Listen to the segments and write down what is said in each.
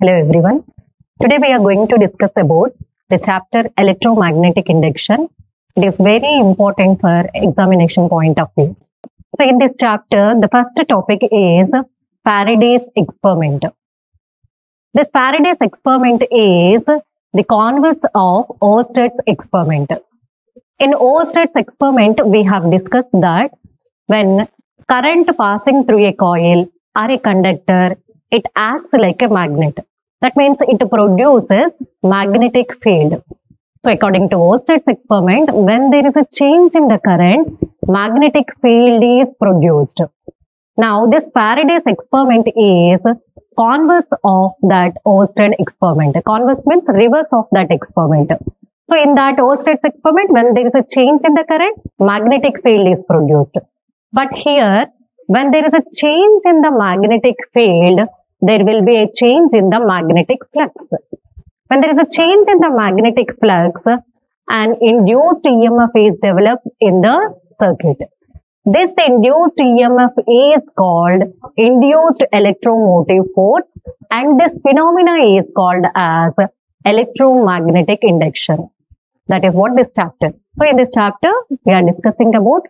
Hello everyone. Today we are going to discuss about the chapter electromagnetic induction. It is very important for examination point of view. So in this chapter, the first topic is Faraday's experiment. This Faraday's experiment is the converse of Oersted's experiment. In Oersted's experiment, we have discussed that when current passing through a coil or a conductor, it acts like a magnet. That means it produces magnetic field. So according to Oersted's experiment, when there is a change in the current, magnetic field is produced. Now this Faraday's experiment is converse of that Oersted experiment. Converse means reverse of that experiment. So in that Oersted's experiment, when there is a change in the current, magnetic field is produced. But here, when there is a change in the magnetic field, there will be a change in the magnetic flux. When there is a change in the magnetic flux, an induced EMF is developed in the circuit. This induced EMF is called induced electromotive force and this phenomena is called as electromagnetic induction. That is what this chapter. So in this chapter, we are discussing about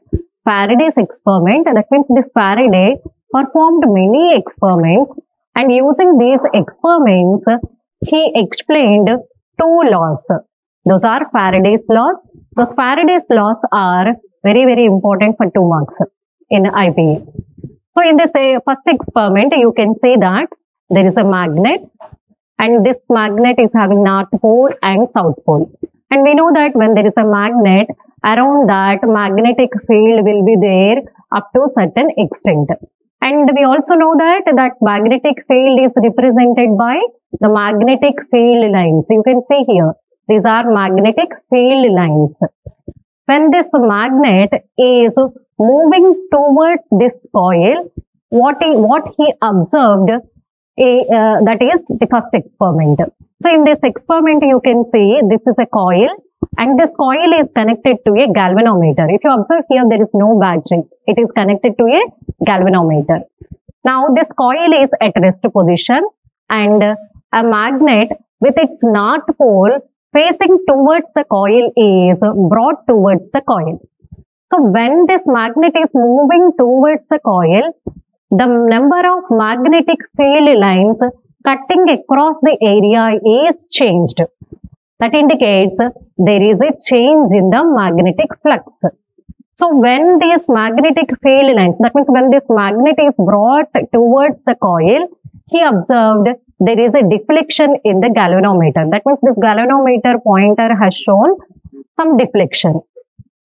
Faraday's experiment. That means this Faraday performed many experiments and using these experiments, he explained two laws. Those are Faraday's laws. Those Faraday's laws are very, very important for two marks in IPA. So in this uh, first experiment, you can see that there is a magnet and this magnet is having north pole and south pole. And we know that when there is a magnet, around that magnetic field will be there up to certain extent. And we also know that that magnetic field is represented by the magnetic field lines. You can see here, these are magnetic field lines. When this magnet is moving towards this coil, what he, what he observed, a, uh, that is the first experiment. So in this experiment, you can see this is a coil and this coil is connected to a galvanometer. If you observe here, there is no battery. It is connected to a galvanometer. Now, this coil is at rest position and a magnet with its north pole facing towards the coil is brought towards the coil. So, when this magnet is moving towards the coil, the number of magnetic field lines cutting across the area is changed. That indicates there is a change in the magnetic flux. So when this magnetic field lines, that means when this magnet is brought towards the coil, he observed there is a deflection in the galvanometer. That means this galvanometer pointer has shown some deflection.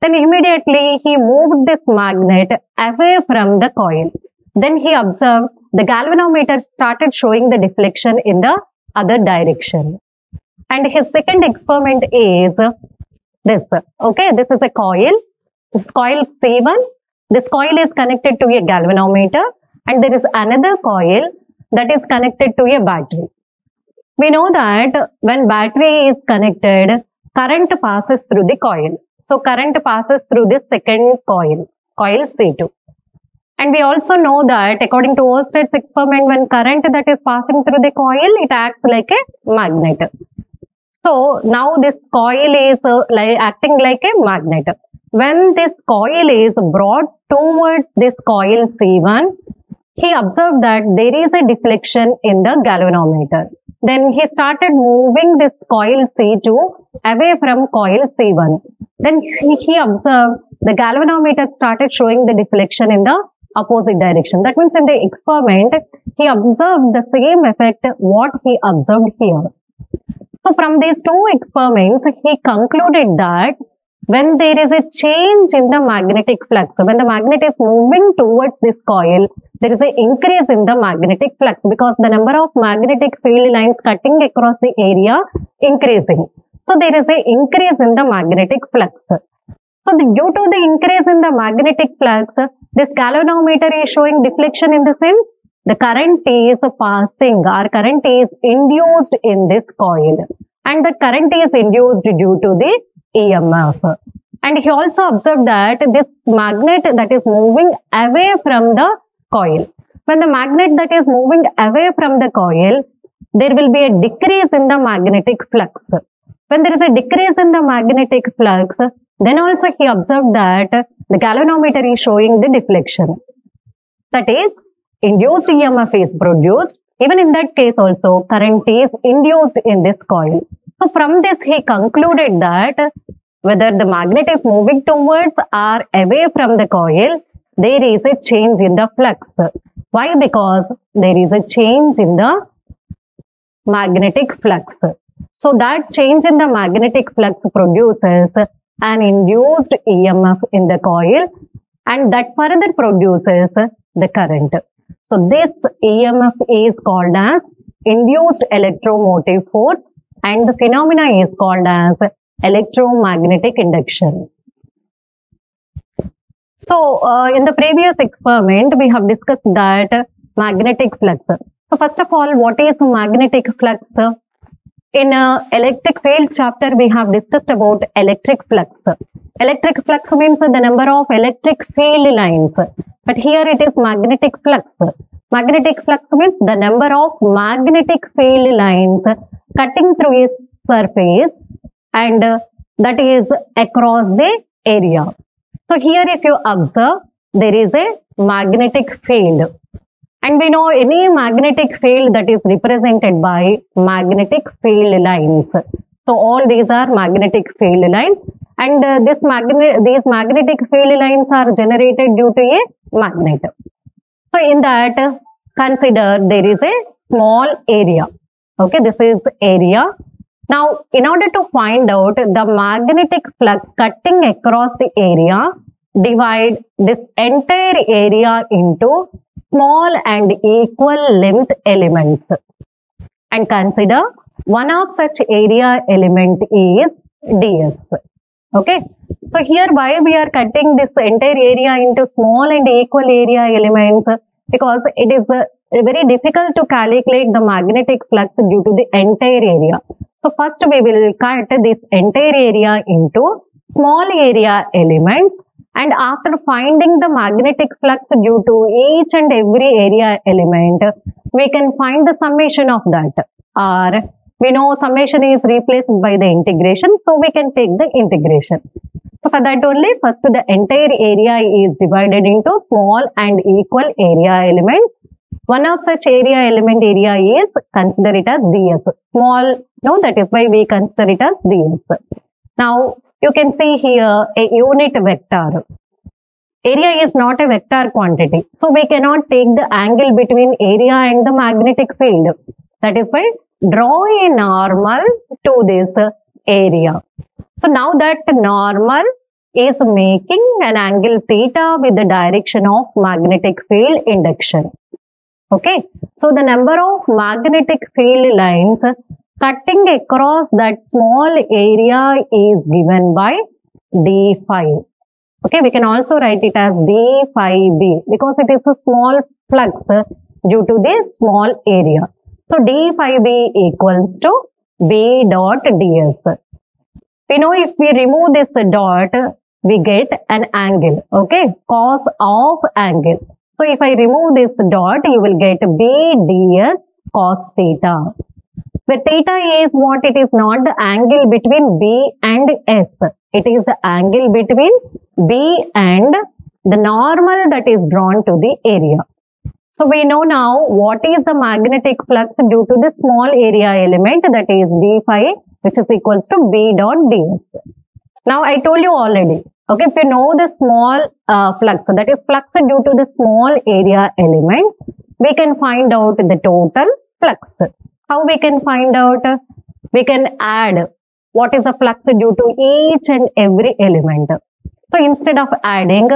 Then immediately he moved this magnet away from the coil. Then he observed the galvanometer started showing the deflection in the other direction. And his second experiment is this. Okay, this is a coil. This coil C1. This coil is connected to a galvanometer and there is another coil that is connected to a battery. We know that when battery is connected, current passes through the coil. So current passes through this second coil, coil C2. And we also know that according to Oersted's experiment, when current that is passing through the coil, it acts like a magnet. So now this coil is uh, like acting like a magnet. When this coil is brought towards this coil C1, he observed that there is a deflection in the galvanometer. Then he started moving this coil C2 away from coil C1. Then he, he observed the galvanometer started showing the deflection in the opposite direction. That means in the experiment, he observed the same effect what he observed here. So from these two experiments, he concluded that when there is a change in the magnetic flux, when the magnet is moving towards this coil, there is an increase in the magnetic flux because the number of magnetic field lines cutting across the area increasing. So there is an increase in the magnetic flux. So the, due to the increase in the magnetic flux, this galvanometer is showing deflection in the sense the current is passing or current is induced in this coil and the current is induced due to the EMF. And he also observed that this magnet that is moving away from the coil. When the magnet that is moving away from the coil, there will be a decrease in the magnetic flux. When there is a decrease in the magnetic flux, then also he observed that the galvanometer is showing the deflection. That is, induced EMF is produced. Even in that case also, current is induced in this coil. So from this, he concluded that whether the magnet is moving towards or away from the coil, there is a change in the flux. Why? Because there is a change in the magnetic flux. So that change in the magnetic flux produces an induced EMF in the coil and that further produces the current. So this EMF is called as induced electromotive force and the phenomena is called as electromagnetic induction. So, uh, in the previous experiment, we have discussed that magnetic flux. So, first of all, what is magnetic flux? In uh, electric field chapter, we have discussed about electric flux. Electric flux means the number of electric field lines. But here it is magnetic flux. Magnetic flux means the number of magnetic field lines cutting through a surface and that is across the area. So here if you observe, there is a magnetic field. And we know any magnetic field that is represented by magnetic field lines. So all these are magnetic field lines and uh, this magnet, these magnetic field lines are generated due to a magnet. So in that, consider there is a small area. Okay, this is area. Now, in order to find out the magnetic flux cutting across the area, divide this entire area into small and equal length elements. And consider one of such area element is ds. Okay. So here why we are cutting this entire area into small and equal area elements? Because it is uh, very difficult to calculate the magnetic flux due to the entire area. So first we will cut this entire area into small area elements and after finding the magnetic flux due to each and every area element, we can find the summation of that. Or we know summation is replaced by the integration, so we can take the integration. So for that only, first the entire area is divided into small and equal area elements. One of such area element area is consider it as ds. Small, no, that is why we consider it as ds. Now, you can see here a unit vector. Area is not a vector quantity. So we cannot take the angle between area and the magnetic field. That is why draw a normal to this area. So now that normal is making an angle theta with the direction of magnetic field induction. Okay. So the number of magnetic field lines cutting across that small area is given by d phi. Okay, we can also write it as d phi b because it is a small flux due to the small area. So d phi b equals to b dot ds. We know if we remove this dot, we get an angle. Okay, cos of angle. So if I remove this dot, you will get b ds cos theta. The theta is what it is not the angle between B and S. It is the angle between B and the normal that is drawn to the area. So we know now what is the magnetic flux due to the small area element that is d phi which is equals to B dot ds. Now I told you already. Okay, if you know the small uh, flux, that is flux due to the small area element, we can find out the total flux. How we can find out? We can add what is the flux due to each and every element. So instead of adding,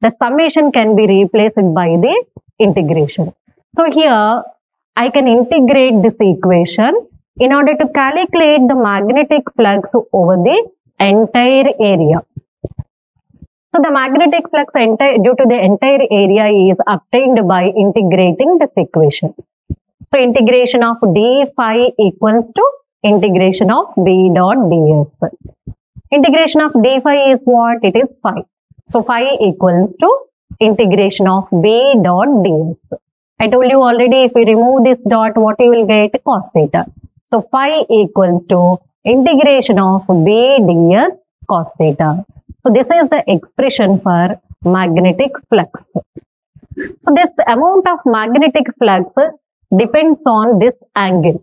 the summation can be replaced by the integration. So here I can integrate this equation in order to calculate the magnetic flux over the entire area. So the magnetic flux due to the entire area is obtained by integrating this equation. So integration of d phi equals to integration of b dot ds. Integration of d phi is what? It is phi. So phi equals to integration of b dot ds. I told you already if we remove this dot, what you will get? Cos theta. So phi equals to integration of B ds cos theta. So this is the expression for magnetic flux. So this amount of magnetic flux depends on this angle.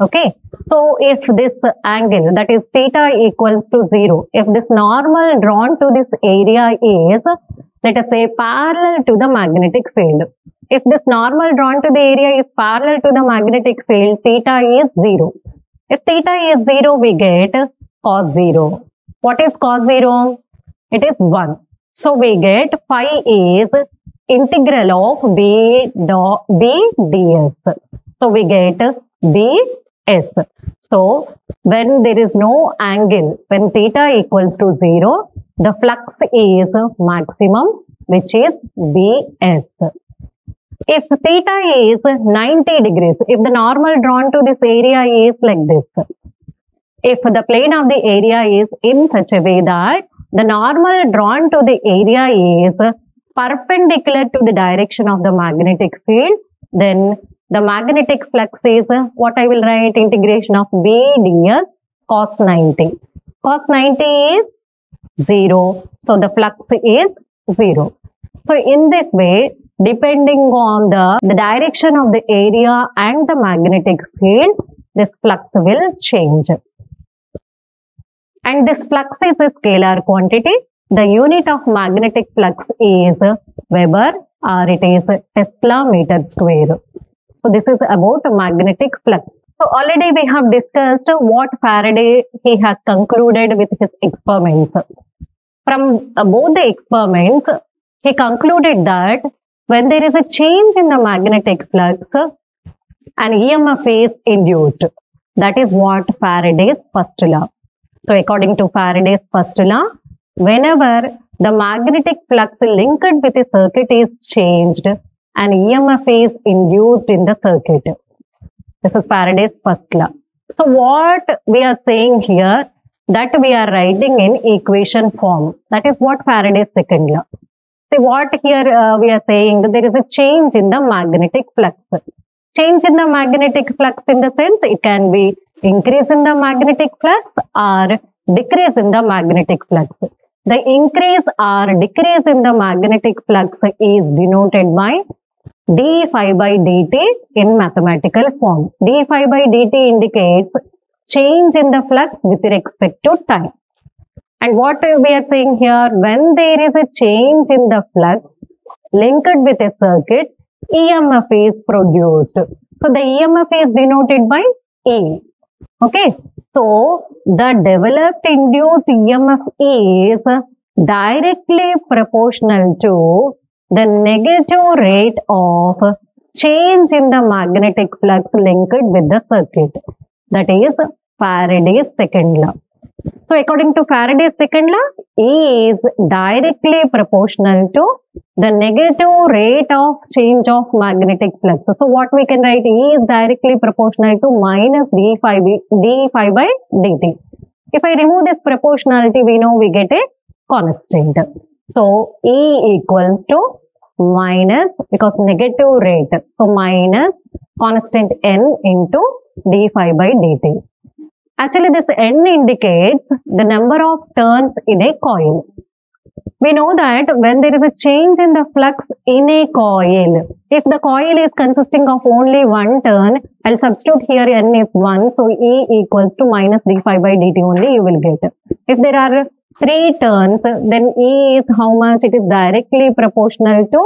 Okay. So if this angle that is theta equals to 0, if this normal drawn to this area is let us say parallel to the magnetic field. If this normal drawn to the area is parallel to the magnetic field, theta is 0. If theta is 0, we get cos 0. What is cos 0? It is 1. So we get phi is integral of b, dot, b ds. So we get b s. So when there is no angle, when theta equals to 0, the flux is maximum which is bs. If theta is 90 degrees, if the normal drawn to this area is like this, if the plane of the area is in such a way that the normal drawn to the area is perpendicular to the direction of the magnetic field, then the magnetic flux is what I will write integration of B ds cos 90. Cos 90 is 0. So the flux is 0. So in this way, depending on the, the direction of the area and the magnetic field, this flux will change. And this flux is a scalar quantity. The unit of magnetic flux is Weber or it is Tesla meter square. So this is about magnetic flux. So already we have discussed what Faraday he has concluded with his experiments. From both the experiments, he concluded that when there is a change in the magnetic flux, an EMF is induced. That is what Faraday's first law. So according to Faraday's first law, whenever the magnetic flux linked with a circuit is changed, an EMF is induced in the circuit. This is Faraday's first law. So what we are saying here that we are writing in equation form. That is what Faraday's second law. See what here uh, we are saying that there is a change in the magnetic flux. Change in the magnetic flux in the sense it can be increase in the magnetic flux or decrease in the magnetic flux. The increase or decrease in the magnetic flux is denoted by d phi by dt in mathematical form. d phi by dt indicates change in the flux with respect to time. And what we are saying here, when there is a change in the flux linked with a circuit, EMF is produced. So the EMF is denoted by E. Okay. So the developed induced EMF is directly proportional to the negative rate of change in the magnetic flux linked with the circuit. That is Faraday's second law. So according to Faraday's second law, E is directly proportional to the negative rate of change of magnetic flux. So what we can write E is directly proportional to minus d phi, b, d phi by dt. If I remove this proportionality, we know we get a constant. So E equals to minus because negative rate. So minus constant n into d phi by dt. Actually, this n indicates the number of turns in a coil. We know that when there is a change in the flux in a coil, if the coil is consisting of only one turn, I'll substitute here n is 1, so E equals to minus d phi by dt only you will get. If there are three turns, then E is how much? It is directly proportional to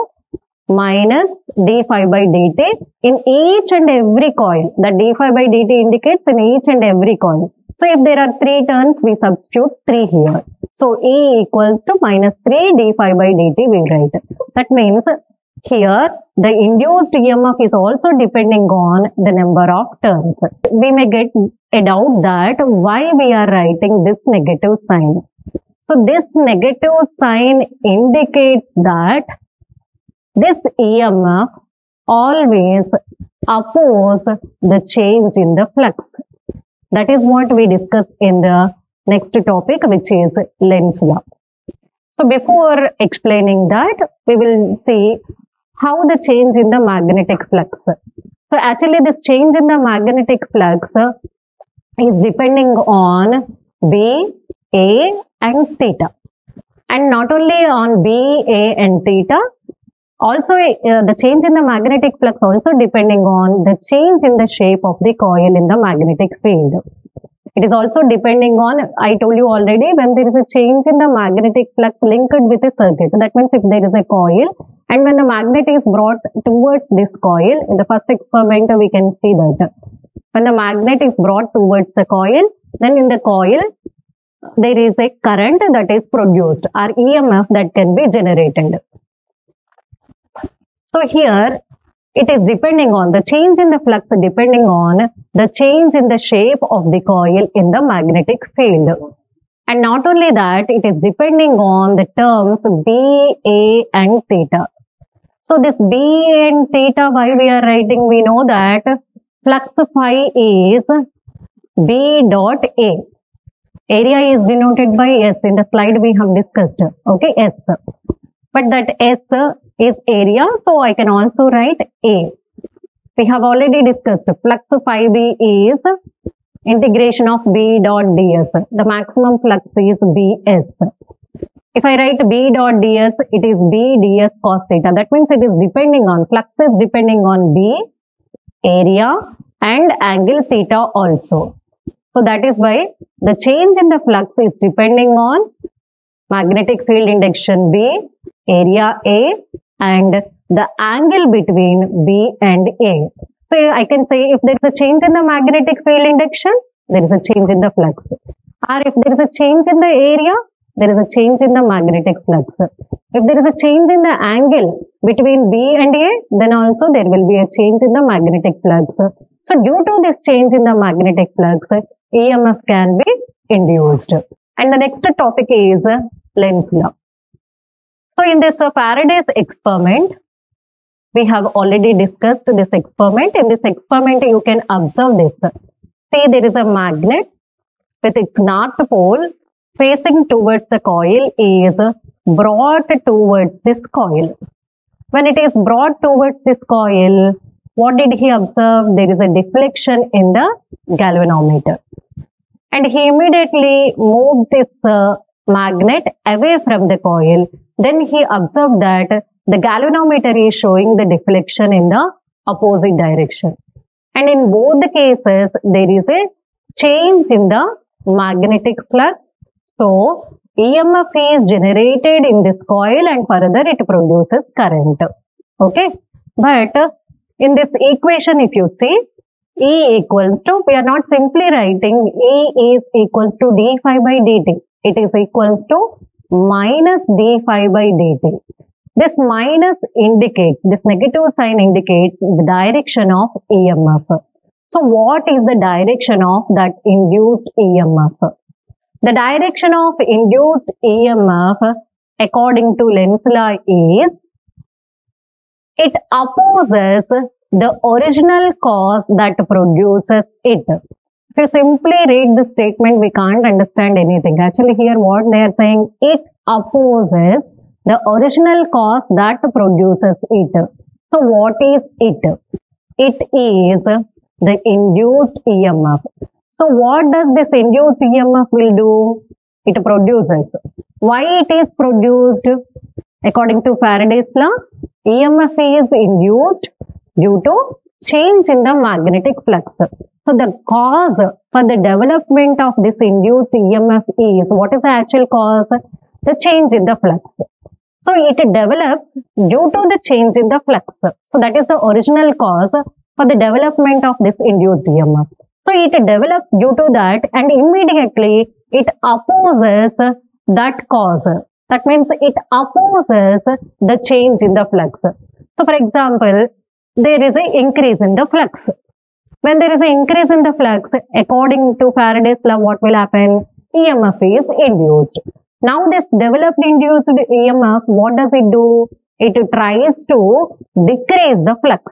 minus d phi by dt in each and every coil. The d phi by dt indicates in each and every coil. So if there are three turns, we substitute 3 here. So E equals to minus 3 d phi by dt we write. That means here the induced EMF is also depending on the number of turns. We may get a doubt that why we are writing this negative sign. So this negative sign indicates that this EMF always oppose the change in the flux. That is what we discuss in the next topic which is Lenz law. So before explaining that, we will see how the change in the magnetic flux. So actually this change in the magnetic flux is depending on B, A and theta. And not only on B, A and theta, also uh, the change in the magnetic flux also depending on the change in the shape of the coil in the magnetic field. It is also depending on, I told you already, when there is a change in the magnetic flux linked with a circuit. That means if there is a coil and when the magnet is brought towards this coil, in the first experiment we can see that. When the magnet is brought towards the coil, then in the coil there is a current that is produced or EMF that can be generated. So here it is depending on the change in the flux depending on the change in the shape of the coil in the magnetic field. And not only that, it is depending on the terms B, A and theta. So this B and theta, why we are writing, we know that flux phi is B dot A. Area is denoted by S. In the slide we have discussed. Okay, S. But hmm. that S is area, so I can also write A. We have already discussed flux phi B is integration of B dot ds. The maximum flux is Bs. If I write B dot ds, it is B ds cos theta. That means it is depending on, flux is depending on B, area and angle theta also. So that is why the change in the flux is depending on magnetic field induction B, area A and the angle between B and A. So I can say if there is a change in the magnetic field induction, there is a change in the flux. Or if there is a change in the area, there is a change in the magnetic flux. If there is a change in the angle between B and A, then also there will be a change in the magnetic flux. So due to this change in the magnetic flux, EMF can be induced. And the next topic is Lenz law. So in this uh, Faraday's experiment, we have already discussed this experiment. In this experiment, you can observe this. See, there is a magnet with its north pole facing towards the coil is brought towards this coil. When it is brought towards this coil, what did he observe? There is a deflection in the galvanometer. And he immediately moved this uh, magnet away from the coil. Then he observed that the galvanometer is showing the deflection in the opposite direction. And in both the cases, there is a change in the magnetic flux. So, EMF is generated in this coil and further it produces current. Okay. But in this equation, if you see, E equals to, we are not simply writing E is equals to d phi by dt. It is equals to minus d phi by dt. This minus indicates, this negative sign indicates the direction of EMF. So what is the direction of that induced EMF? The direction of induced EMF according to Lenz law is it opposes the original cause that produces it. If you simply read the statement, we can't understand anything. Actually, here what they are saying, it opposes the original cause that produces it. So, what is it? It is the induced EMF. So, what does this induced EMF will do? It produces. Why it is produced? According to Faraday's law, EMF is induced due to change in the magnetic flux. So the cause for the development of this induced EMF is, what is the actual cause? The change in the flux. So it develops due to the change in the flux. So that is the original cause for the development of this induced EMF. So it develops due to that and immediately it opposes that cause. That means it opposes the change in the flux. So for example, there is an increase in the flux. When there is an increase in the flux, according to Faraday's law, what will happen? EMF is induced. Now this developed induced EMF, what does it do? It tries to decrease the flux.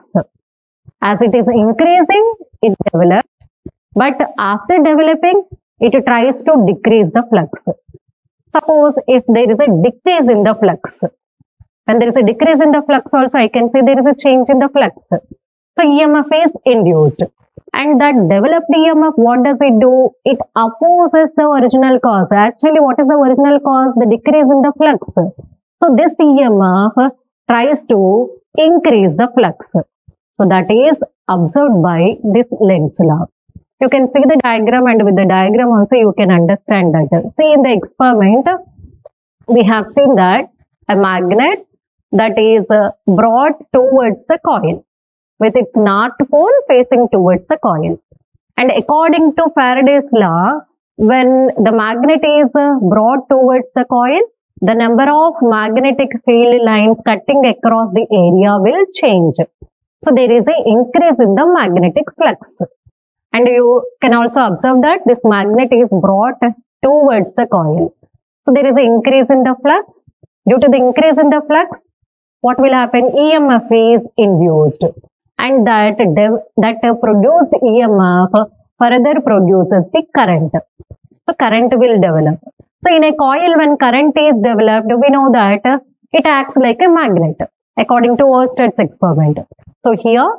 As it is increasing, it develops. But after developing, it tries to decrease the flux. Suppose if there is a decrease in the flux, When there is a decrease in the flux also, I can say there is a change in the flux. So EMF is induced. And that developed EMF, what does it do? It opposes the original cause. Actually, what is the original cause? The decrease in the flux. So this EMF tries to increase the flux. So that is observed by this Lenz's law. You can see the diagram and with the diagram also you can understand that. See in the experiment, we have seen that a magnet that is brought towards the coil with its north pole facing towards the coil. And according to Faraday's law, when the magnet is brought towards the coil, the number of magnetic field lines cutting across the area will change. So there is an increase in the magnetic flux. And you can also observe that this magnet is brought towards the coil. So there is an increase in the flux. Due to the increase in the flux, what will happen? EMF is induced. And that, that produced EMF further produces the current. So current will develop. So in a coil, when current is developed, we know that it acts like a magnet according to Oersted's experiment. So here,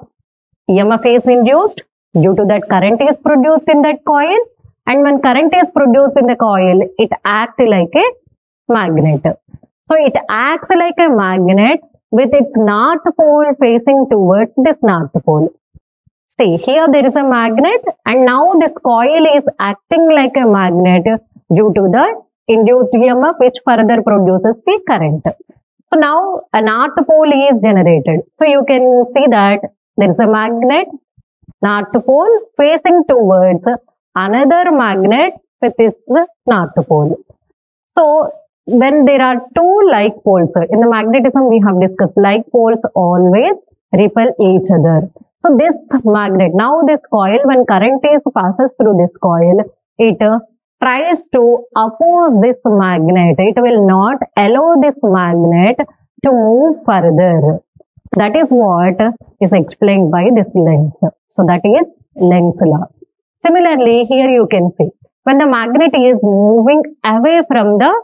EMF is induced Due to that current is produced in that coil and when current is produced in the coil, it acts like a magnet. So it acts like a magnet with its north pole facing towards this north pole. See, here there is a magnet and now this coil is acting like a magnet due to the induced EMF which further produces the current. So now a north pole is generated. So you can see that there is a magnet north pole facing towards another magnet with its north pole. So when there are two like poles, in the magnetism we have discussed like poles always repel each other. So this magnet, now this coil when current is passes through this coil, it uh, tries to oppose this magnet. It will not allow this magnet to move further. That is what is explained by this Lenz. So that is Lenz law. Similarly, here you can see when the magnet is moving away from the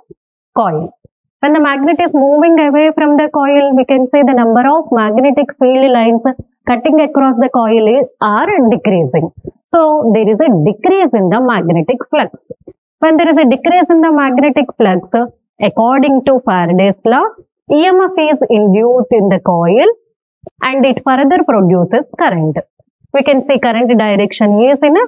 coil. When the magnet is moving away from the coil, we can say the number of magnetic field lines cutting across the coil is, are decreasing. So, there is a decrease in the magnetic flux. When there is a decrease in the magnetic flux, according to Faraday's law, EMF is induced in the coil and it further produces current. We can say current direction is in a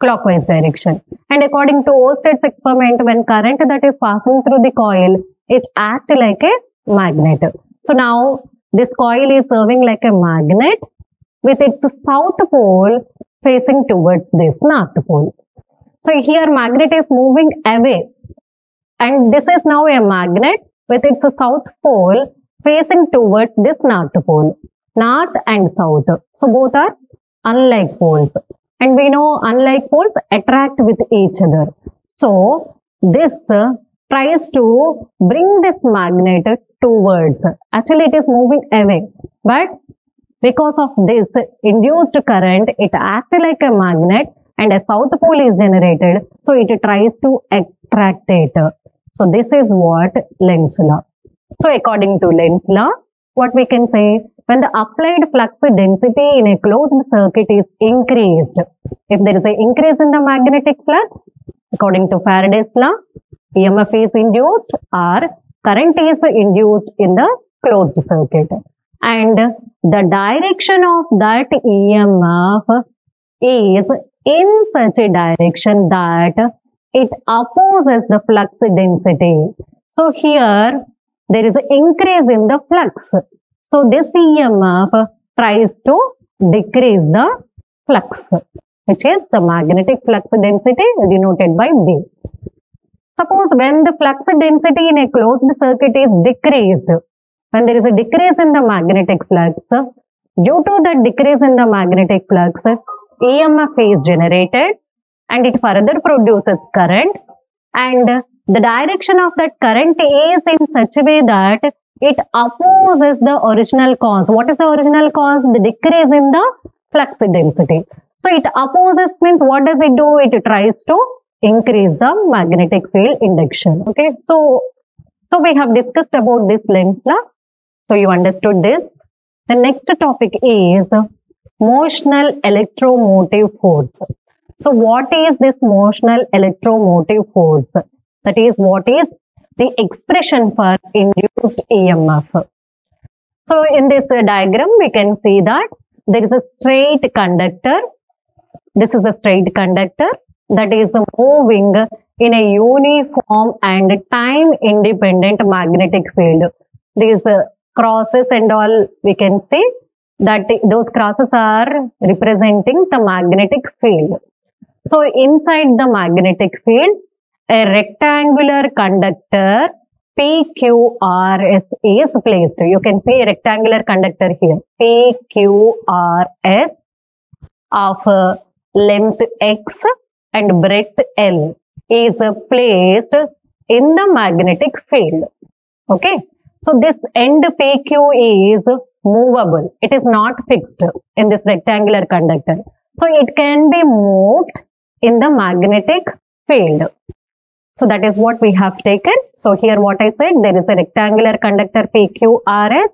clockwise direction. And according to Oersted's experiment, when current that is passing through the coil, it acts like a magnet. So now this coil is serving like a magnet with its south pole facing towards this north pole. So here magnet is moving away and this is now a magnet with its south pole facing towards this north pole, north and south. So both are unlike poles. And we know unlike poles attract with each other. So this tries to bring this magnet towards. Actually, it is moving away. But because of this induced current, it acts like a magnet and a south pole is generated. So it tries to attract it. So this is what Lenz law. So according to Lenz law, what we can say, when the applied flux density in a closed circuit is increased, if there is an increase in the magnetic flux, according to Faraday's law, EMF is induced or current is induced in the closed circuit. And the direction of that EMF is in such a direction that it opposes the flux density. So here there is an increase in the flux. So this EMF tries to decrease the flux, which is the magnetic flux density denoted by B. Suppose when the flux density in a closed circuit is decreased, when there is a decrease in the magnetic flux, due to the decrease in the magnetic flux, EMF is generated and it further produces current and the direction of that current is in such a way that it opposes the original cause. What is the original cause? The decrease in the flux density. So it opposes means what does it do? It tries to increase the magnetic field induction. Okay. So So we have discussed about this Lenz's law. So you understood this. The next topic is motional electromotive force. So what is this motional electromotive force? That is what is the expression for induced EMF. So in this diagram, we can see that there is a straight conductor. This is a straight conductor that is moving in a uniform and time independent magnetic field. These uh, crosses and all we can see that those crosses are representing the magnetic field. So inside the magnetic field, a rectangular conductor PQRS is placed. You can see a rectangular conductor here. PQRS of uh, length X and breadth L is uh, placed in the magnetic field. Okay. So this end PQ is movable. It is not fixed in this rectangular conductor. So it can be moved in the magnetic field. So that is what we have taken. So here what I said, there is a rectangular conductor PQRS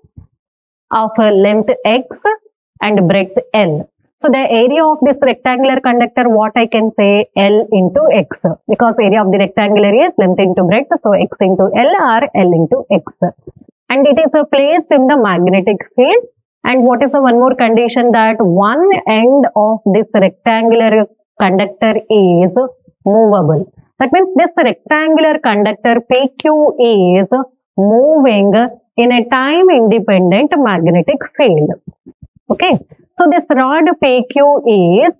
of a length X and breadth L. So the area of this rectangular conductor, what I can say L into X because area of the rectangular is length into breadth. So X into L or L into X. And it is a place in the magnetic field. And what is the one more condition that one end of this rectangular conductor is movable. That means this rectangular conductor PQ is moving in a time independent magnetic field. Okay. So this rod PQ is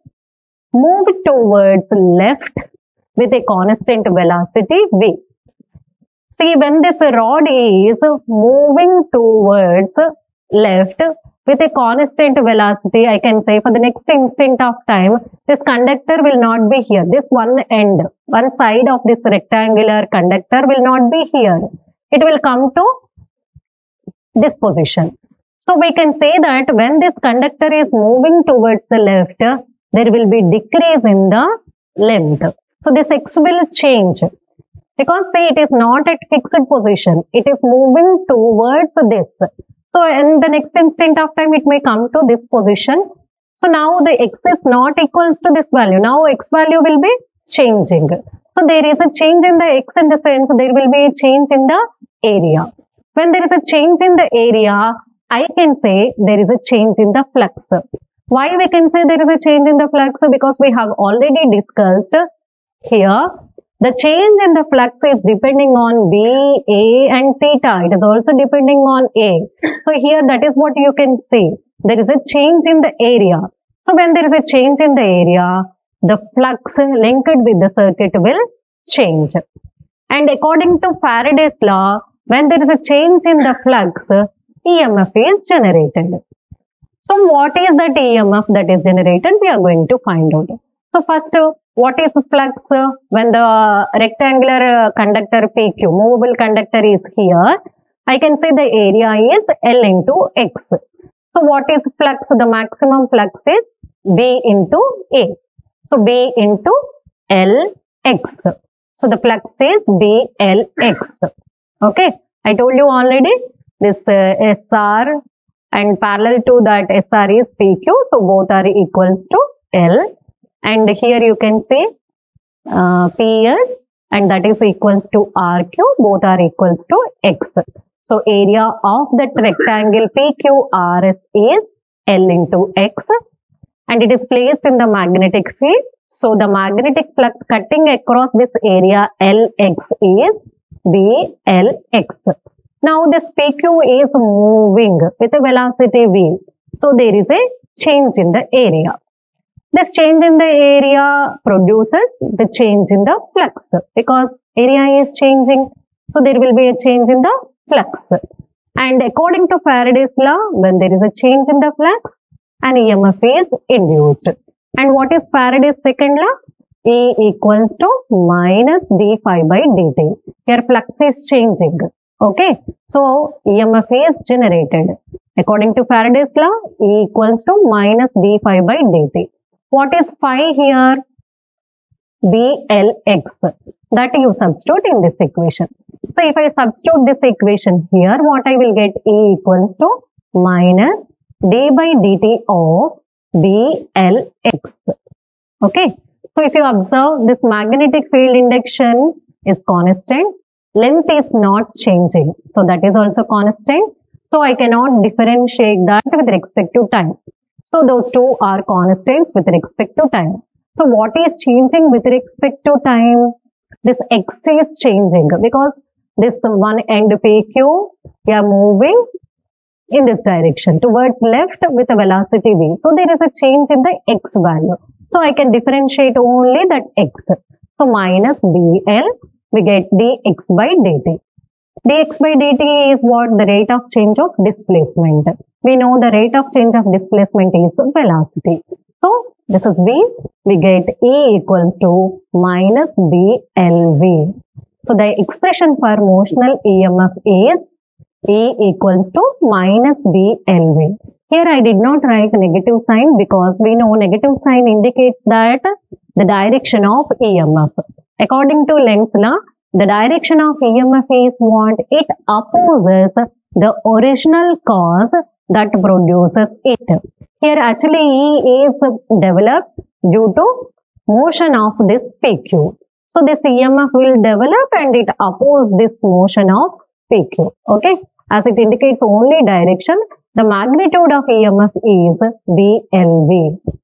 moved towards left with a constant velocity V. See when this rod is moving towards left with a constant velocity, I can say for the next instant of time, this conductor will not be here. This one end, one side of this rectangular conductor will not be here. It will come to this position. So we can say that when this conductor is moving towards the left, there will be decrease in the length. So this x will change because say it is not at fixed position. It is moving towards this. So in the next instant of time, it may come to this position. So now the x is not equals to this value. Now x value will be changing. So there is a change in the x in the sense there will be a change in the area. When there is a change in the area, I can say there is a change in the flux. Why we can say there is a change in the flux? Because we have already discussed here the change in the flux is depending on B, A and theta. It is also depending on A. So here that is what you can see. There is a change in the area. So when there is a change in the area, the flux linked with the circuit will change. And according to Faraday's law, when there is a change in the flux, EMF is generated. So what is that EMF that is generated? We are going to find out. So first, what is flux when the rectangular conductor PQ, movable conductor is here? I can say the area is L into X. So what is flux? The maximum flux is B into A. So B into L X. So the flux is B L X. Okay. I told you already this uh, SR and parallel to that SR is PQ. So both are equals to L and here you can say uh, PS and that is equals to RQ both are equals to X. So area of that rectangle PQRS is L into X and it is placed in the magnetic field. So the magnetic flux cutting across this area LX is BLX. Now this PQ is moving with a velocity V. So there is a change in the area. This change in the area produces the change in the flux because area is changing. So there will be a change in the flux. And according to Faraday's law, when there is a change in the flux, an EMF is induced. And what is Faraday's second law? E equals to minus d phi by dt. Here flux is changing. Okay. So EMF is generated. According to Faraday's law, E equals to minus d phi by dt. What is phi here? BLX. that you substitute in this equation. So if I substitute this equation here, what I will get E equals to minus d by dt of BLX. Okay. So if you observe this magnetic field induction is constant, length is not changing. So that is also constant. So I cannot differentiate that with respect to time. So those two are constants with respect to time. So what is changing with respect to time? This x is changing because this one end PQ, we are moving in this direction towards left with a velocity v. So there is a change in the x value. So I can differentiate only that x. So minus dl, we get dx by dt. dx by dt is what the rate of change of displacement. We know the rate of change of displacement is velocity. So this is v, we get E equals to minus blv. So the expression for motional EMF is E equals to minus blv. Here I did not write negative sign because we know negative sign indicates that the direction of EMF. According to Lenz's law, the direction of EMF is what? It opposes the original cause that produces it. Here actually E is developed due to motion of this PQ. So this EMF will develop and it opposes this motion of PQ. Okay. As it indicates only direction, the magnitude of EMF is BLV.